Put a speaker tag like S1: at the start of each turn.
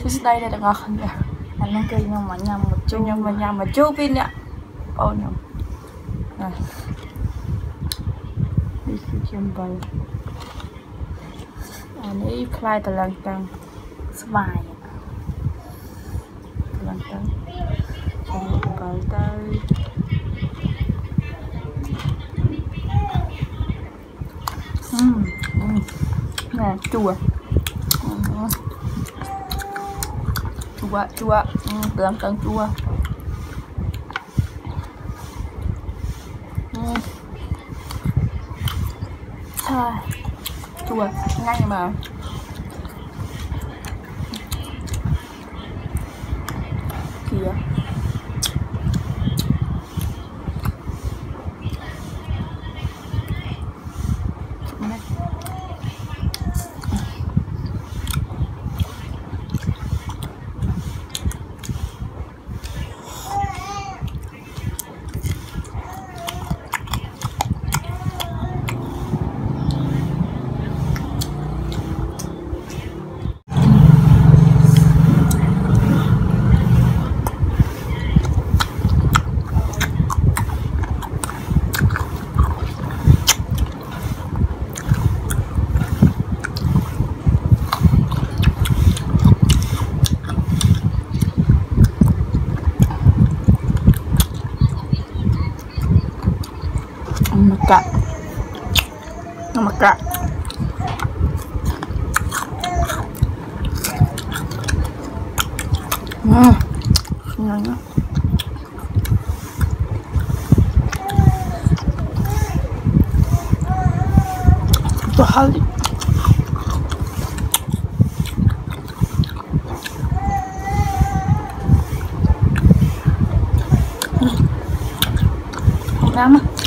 S1: សួស្តីអ្នកទាំងអស់គ្នា
S2: អានេះគឺខ្ញុំមកញ៉ាំមក
S1: ជួ
S2: ជួ
S1: ខ្ញុំ
S2: ខ្ញុំ
S1: មកញ៉ាំមកជូពីអ្នកអូនខ្ញុំណានេះគឺចំបល់អានេះខ្លាយតឡើងតាំង
S2: ស្វាយ
S1: តឡើងតាំងចំបល់ទៅអឺណែជូ chua chua. Ừ, tưởng cần chua. Ừ. Chua. Ngay mà. Maka. Maka. Hmm. Sebenarnya. Itu hal Lama.